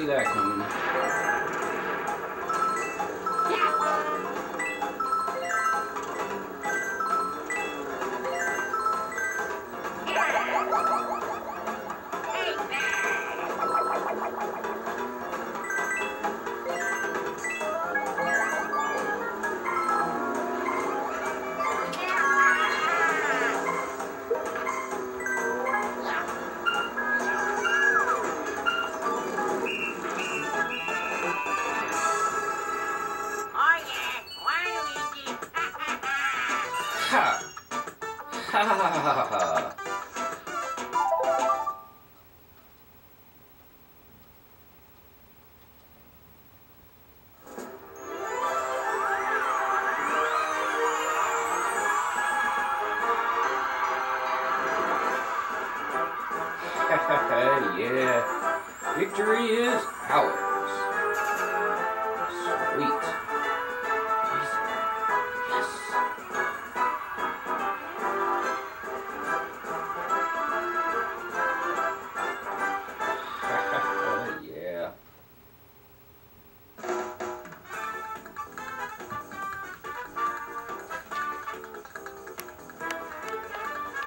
see that coming. Ha ha ha ha ha ha. yeah, victory is power.